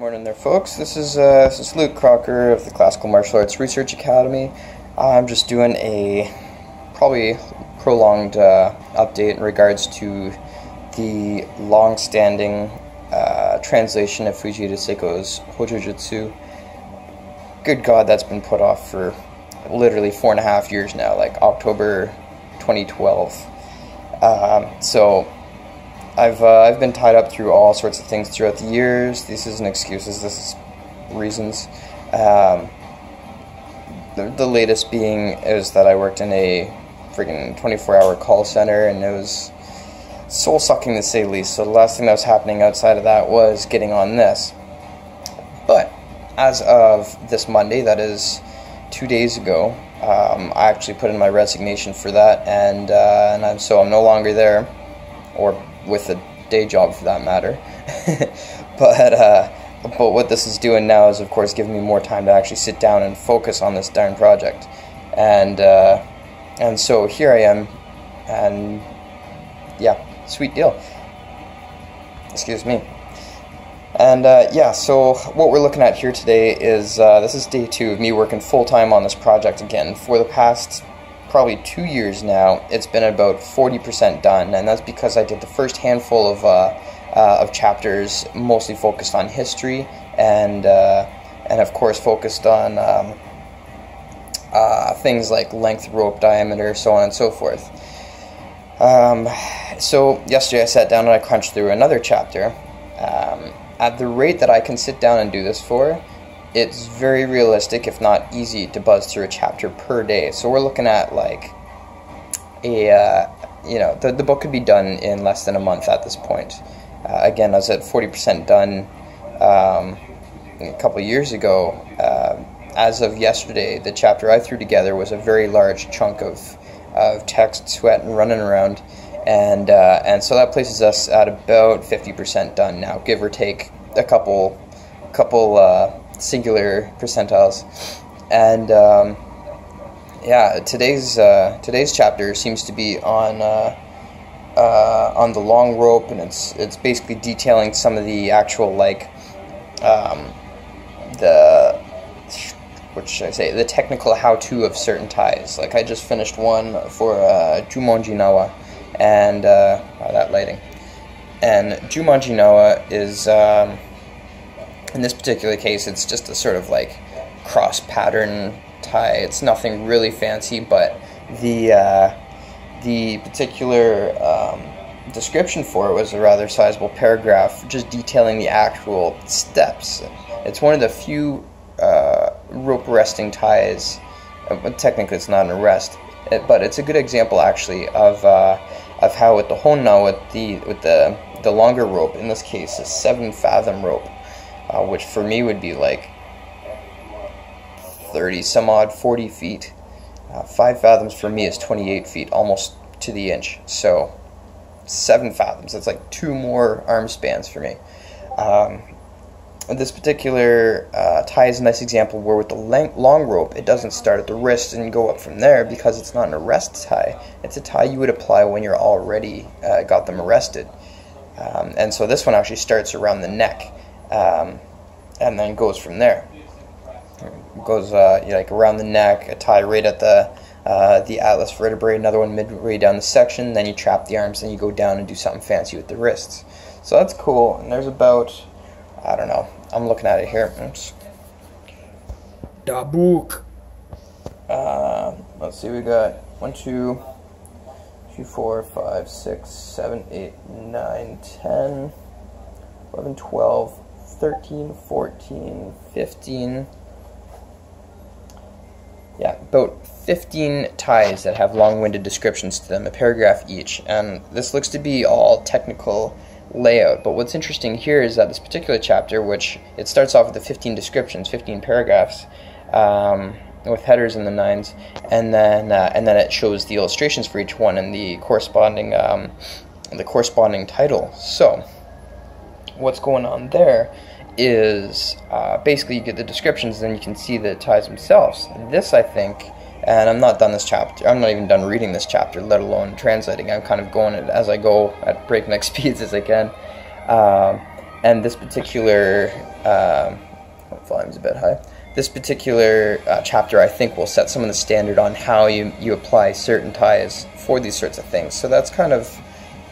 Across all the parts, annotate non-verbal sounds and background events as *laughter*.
morning there, folks. This is uh, this is Luke Crocker of the Classical Martial Arts Research Academy. I'm just doing a probably prolonged uh, update in regards to the long-standing uh, translation of Fujita Seiko's Hojojutsu. Good God, that's been put off for literally four and a half years now, like October 2012. Um, so I've uh, I've been tied up through all sorts of things throughout the years. This isn't excuses. This is reasons. Um, the, the latest being is that I worked in a freaking 24-hour call center, and it was soul sucking to say the least. So the last thing that was happening outside of that was getting on this. But as of this Monday, that is two days ago, um, I actually put in my resignation for that, and uh, and I'm, so I'm no longer there, or with a day job for that matter. *laughs* but uh, but what this is doing now is, of course, giving me more time to actually sit down and focus on this darn project. And uh, and so here I am, and yeah, sweet deal. Excuse me. And uh, yeah, so what we're looking at here today is uh, this is day two of me working full time on this project again for the past probably two years now, it's been about 40% done, and that's because I did the first handful of, uh, uh, of chapters, mostly focused on history, and, uh, and of course focused on um, uh, things like length, rope diameter, so on and so forth. Um, so yesterday I sat down and I crunched through another chapter. Um, at the rate that I can sit down and do this for, it's very realistic, if not easy, to buzz through a chapter per day. So we're looking at like a, uh, you know, the, the book could be done in less than a month at this point. Uh, again, I was at 40% done um, a couple years ago. Uh, as of yesterday, the chapter I threw together was a very large chunk of, of text, sweat, and running around. And, uh, and so that places us at about 50% done now, give or take a couple, couple uh, singular percentiles. And um, yeah, today's uh, today's chapter seems to be on uh, uh, on the long rope, and it's it's basically detailing some of the actual like um, the what should I say the technical how-to of certain ties. Like I just finished one for uh, Jumonji Nawa, and uh, that lighting. And Jumonji Nawa is um, in this particular case, it's just a sort of like cross pattern tie. It's nothing really fancy, but the uh, the particular um, description for it was a rather sizable paragraph, just detailing the actual steps. It's one of the few uh, rope resting ties. Uh, technically, it's not an arrest, but it's a good example actually of uh, of how with the honna with the with the the longer rope in this case a seven fathom rope uh, which for me would be like 30 some odd 40 feet. Uh, 5 fathoms for me is 28 feet, almost to the inch. So 7 fathoms, that's like two more arm spans for me. Um, this particular uh, tie is a nice example where with the long rope, it doesn't start at the wrist and go up from there because it's not an arrest tie. It's a tie you would apply when you're already uh, got them arrested. Um, and so this one actually starts around the neck um, and then goes from there. It goes uh, like around the neck, a tie right at the uh, the atlas vertebrae, another one midway down the section. Then you trap the arms, and you go down and do something fancy with the wrists. So that's cool. And there's about I don't know. I'm looking at it here. Oops. Da book. Uh, let's see. We got one, two, three, four, five, six, seven, eight, nine, ten, eleven, twelve. 13, 14, 15. Yeah, about 15 ties that have long-winded descriptions to them, a paragraph each. And this looks to be all technical layout. But what's interesting here is that this particular chapter, which it starts off with the 15 descriptions, 15 paragraphs, um, with headers in the nines, and then uh, and then it shows the illustrations for each one and the corresponding um, the corresponding title. So, what's going on there is uh, basically you get the descriptions, then you can see the ties themselves. This, I think, and I'm not done this chapter. I'm not even done reading this chapter, let alone translating. I'm kind of going it as I go at breakneck *laughs* speeds as I can. Um, and this particular um, volume's a bit high. This particular uh, chapter, I think, will set some of the standard on how you, you apply certain ties for these sorts of things. So that's kind of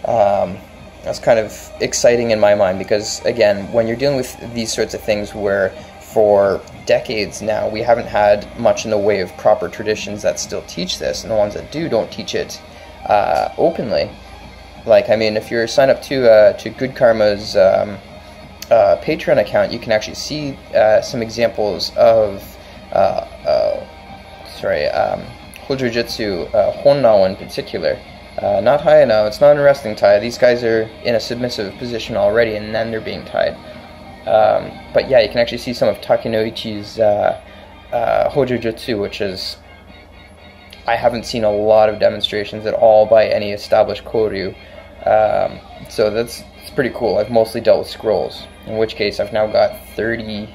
um, that's kind of exciting in my mind because again, when you're dealing with these sorts of things where for decades now we haven't had much in the way of proper traditions that still teach this, and the ones that do don't teach it uh, openly. Like, I mean, if you're signed up to uh, to Gudkarma's um, uh, Patreon account, you can actually see uh, some examples of, uh, uh, sorry, um, Hojojutsu, uh, Honnawa in particular. Uh, not enough. it's not a wrestling tie. These guys are in a submissive position already, and then they're being tied. Um, but yeah, you can actually see some of Takenouchi's uh, uh, Hojojutsu, which is. I haven't seen a lot of demonstrations at all by any established Koryu. Um, so that's, that's pretty cool. I've mostly dealt with scrolls, in which case I've now got 30,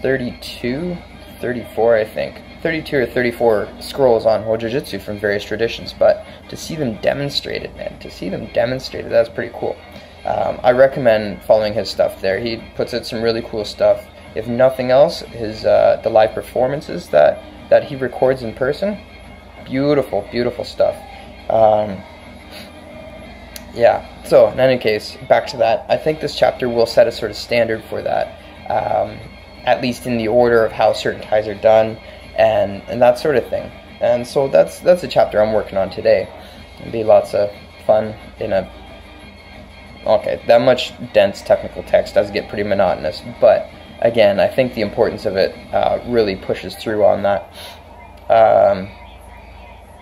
32, 34, I think. 32 or 34 scrolls on Hojojutsu from various traditions, but to see them demonstrated, man, to see them demonstrated, that's pretty cool. Um, I recommend following his stuff there. He puts out some really cool stuff. If nothing else, his uh, the live performances that that he records in person, beautiful, beautiful stuff. Um, yeah. So in any case, back to that. I think this chapter will set a sort of standard for that, um, at least in the order of how certain ties are done, and and that sort of thing. And so that's that's the chapter I'm working on today. It'll be lots of fun in a okay, that much dense technical text does get pretty monotonous, but again, I think the importance of it uh, really pushes through on that. Um,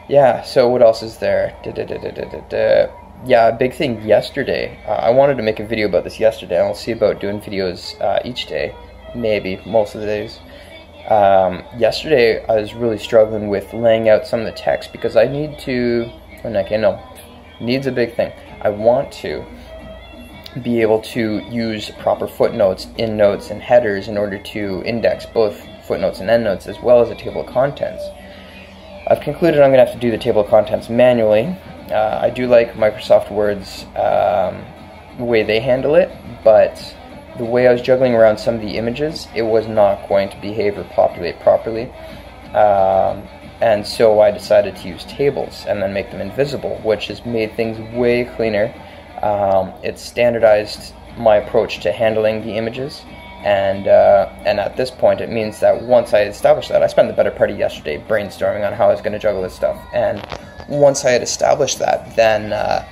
yeah, so what else is there? Da, da, da, yeah, a big thing yesterday. Uh, I wanted to make a video about this yesterday. I'll see about doing videos uh, each day, maybe most of the days. Um, yesterday, I was really struggling with laying out some of the text because I need to. Oh, okay, no, needs a big thing. I want to be able to use proper footnotes, endnotes, and headers in order to index both footnotes and endnotes as well as a table of contents. I've concluded I'm going to have to do the table of contents manually. Uh, I do like Microsoft Word's um, way they handle it, but the way I was juggling around some of the images, it was not going to behave or populate properly. Um, and so I decided to use tables and then make them invisible, which has made things way cleaner um, it's standardized my approach to handling the images, and uh, and at this point, it means that once I established that, I spent the better part of yesterday brainstorming on how I was going to juggle this stuff, and once I had established that, then. Uh,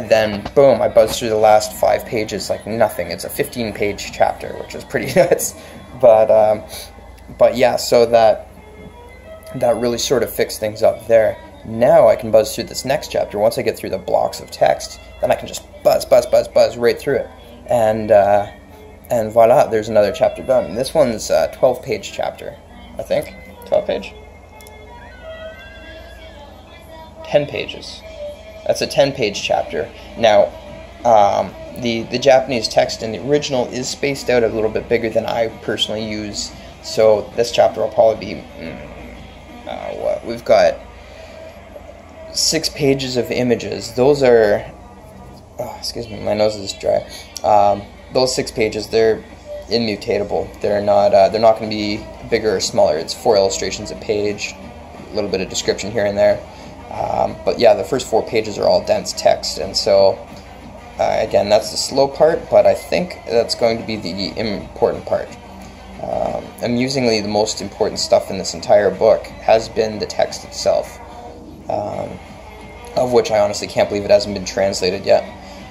then boom, I buzzed through the last five pages like nothing. It's a 15 page chapter, which is pretty *laughs* nuts. But um, but yeah, so that that really sort of fixed things up there. Now I can buzz through this next chapter. Once I get through the blocks of text, then I can just buzz, buzz, buzz, buzz right through it. And, uh, and voila, there's another chapter done. This one's a 12 page chapter, I think. 12 page? 10 pages. That's a 10 page chapter. Now, um, the, the Japanese text in the original is spaced out a little bit bigger than I personally use. So this chapter will probably be, mm, uh, what, we've got six pages of images. Those are, oh, excuse me, my nose is dry. Um, those six pages, they're immutable. They're not. Uh, they're not going to be bigger or smaller. It's four illustrations a page, a little bit of description here and there. Um, but yeah, the first four pages are all dense text, and so uh, again, that's the slow part. But I think that's going to be the important part. Um, amusingly, the most important stuff in this entire book has been the text itself um, of which I honestly can't believe it hasn't been translated yet.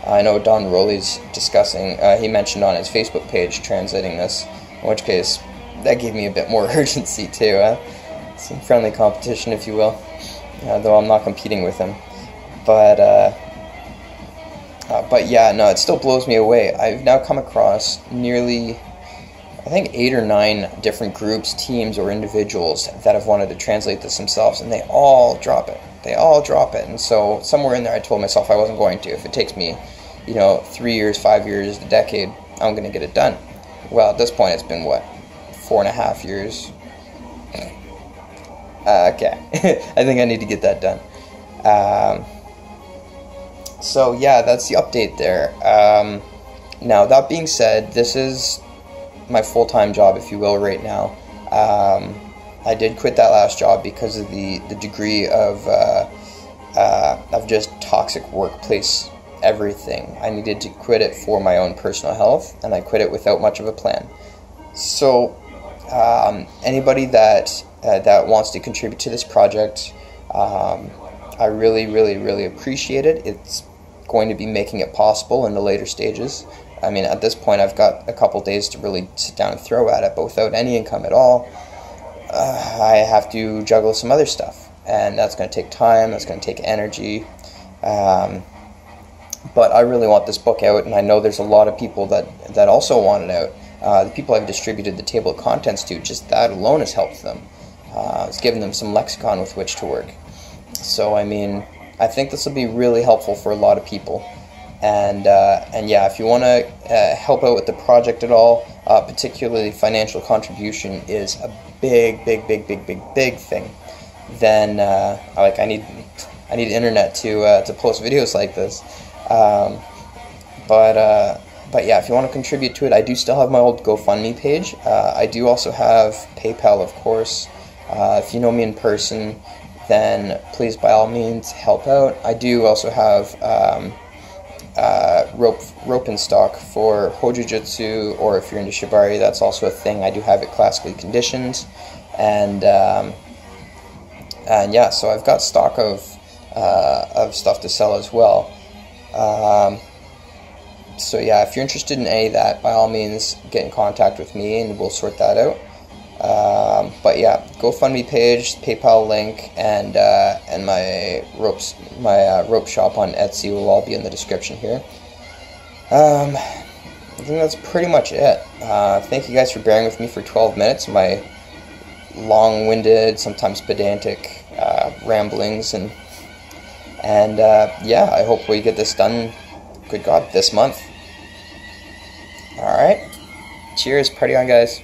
I know Don Roley's discussing, uh, he mentioned on his Facebook page translating this, in which case that gave me a bit more *laughs* urgency too. Uh, some friendly competition, if you will, uh, though I'm not competing with him. But, uh, uh, but yeah, no, it still blows me away. I've now come across nearly I think eight or nine different groups, teams, or individuals that have wanted to translate this themselves, and they all drop it. They all drop it. And so somewhere in there, I told myself I wasn't going to. If it takes me, you know, three years, five years, a decade, I'm going to get it done. Well, at this point, it's been what, four and a half years. Uh, okay, *laughs* I think I need to get that done. Um, so yeah, that's the update there. Um, now, that being said, this is my full time job, if you will, right now. Um, I did quit that last job because of the, the degree of, uh, uh, of just toxic workplace everything. I needed to quit it for my own personal health, and I quit it without much of a plan. So, um, anybody that uh, that wants to contribute to this project, um, I really, really, really appreciate it. It's going to be making it possible in the later stages. I mean, at this point, I've got a couple days to really sit down and throw at it, but without any income at all, uh, I have to juggle some other stuff, and that's going to take time. That's going to take energy. Um, but I really want this book out, and I know there's a lot of people that that also want it out. Uh, the people I've distributed the table of contents to, just that alone has helped them. Uh, it's given them some lexicon with which to work. So I mean, I think this will be really helpful for a lot of people. And uh, and yeah, if you want to uh, help out with the project at all, uh, particularly financial contribution is a big, big, big, big, big, big thing. Then uh, like I need I need internet to uh, to post videos like this. Um, but uh, but yeah, if you want to contribute to it, I do still have my old GoFundMe page. I do also have PayPal, of course. If you know me in person, then please by all means help out. I do also have um, uh, rope rope in stock for Hojojutsu, or if you're into Shibari, that's also a thing. I do have it classically conditioned, and um, and yeah, so I've got stock of uh, of stuff to sell as well. Um, so yeah, if you're interested in any of that, by all means, get in contact with me, and we'll sort that out. Um, but yeah, GoFundMe page, PayPal link, and uh, and my ropes, my uh, rope shop on Etsy will all be in the description here. Um, I think that's pretty much it. Uh, thank you guys for bearing with me for 12 minutes. My long-winded, sometimes pedantic uh, ramblings, and and uh, yeah, I hope we get this done. Good God, this month. All right. Cheers, party on, guys.